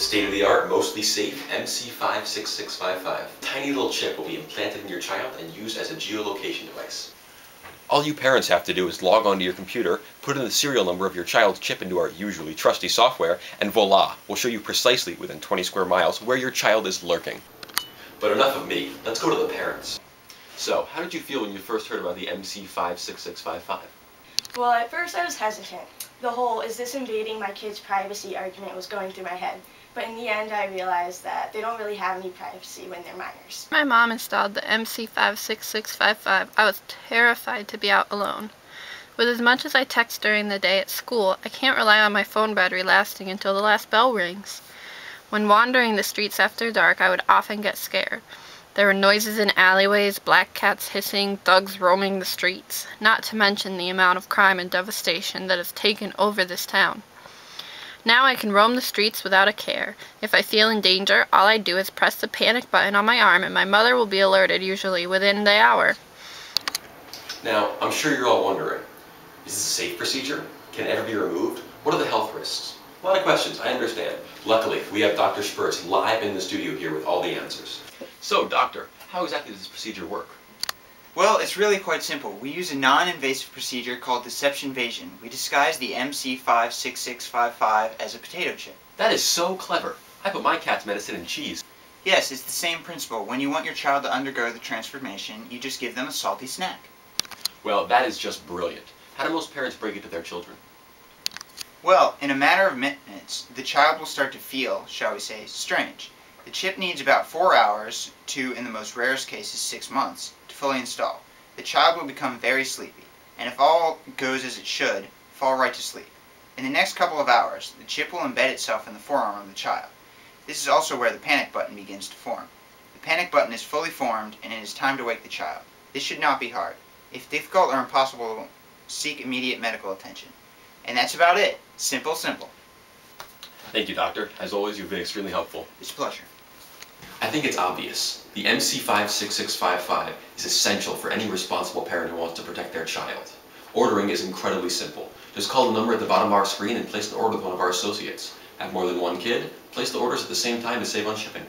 The state-of-the-art, mostly safe MC56655. Tiny little chip will be implanted in your child and used as a geolocation device. All you parents have to do is log onto your computer, put in the serial number of your child's chip into our usually trusty software, and voila, we'll show you precisely within 20 square miles where your child is lurking. But enough of me, let's go to the parents. So, how did you feel when you first heard about the MC56655? Well, at first I was hesitant. The whole, is this invading my kid's privacy argument was going through my head. But in the end, I realized that they don't really have any privacy when they're minors. My mom installed the MC56655. I was terrified to be out alone. With as much as I text during the day at school, I can't rely on my phone battery lasting until the last bell rings. When wandering the streets after dark, I would often get scared. There were noises in alleyways, black cats hissing, thugs roaming the streets, not to mention the amount of crime and devastation that has taken over this town. Now I can roam the streets without a care. If I feel in danger, all I do is press the panic button on my arm and my mother will be alerted usually within the hour. Now, I'm sure you're all wondering, is this a safe procedure? Can it ever be removed? What are the health risks? A lot of questions, I understand. Luckily, we have Dr. Spurs live in the studio here with all the answers. So, doctor, how exactly does this procedure work? Well, it's really quite simple. We use a non-invasive procedure called deception vasion. We disguise the MC56655 as a potato chip. That is so clever. I put my cat's medicine in cheese. Yes, it's the same principle. When you want your child to undergo the transformation, you just give them a salty snack. Well, that is just brilliant. How do most parents break it to their children? Well, in a matter of minutes, the child will start to feel, shall we say, strange. The chip needs about four hours to, in the most rarest cases, six months to fully install. The child will become very sleepy, and if all goes as it should, fall right to sleep. In the next couple of hours, the chip will embed itself in the forearm of the child. This is also where the panic button begins to form. The panic button is fully formed, and it is time to wake the child. This should not be hard. If difficult or impossible, seek immediate medical attention. And that's about it. Simple, simple. Thank you, Doctor. As always, you've been extremely helpful. It's a pleasure. I think it's obvious. The MC56655 is essential for any responsible parent who wants to protect their child. Ordering is incredibly simple. Just call the number at the bottom of our screen and place an order with one of our associates. Have more than one kid? Place the orders at the same time to save on shipping.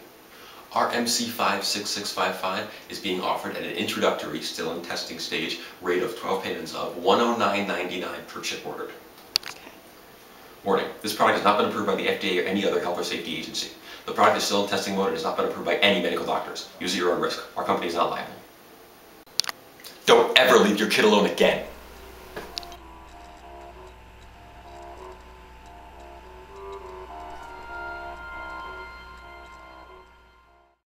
Our MC56655 is being offered at an introductory, still in testing stage, rate of 12 payments of $109.99 per chip ordered. Warning, this product has not been approved by the FDA or any other health or safety agency. The product is still in testing mode and has not been approved by any medical doctors. Use at your own risk. Our company is not liable. Don't ever leave your kid alone again.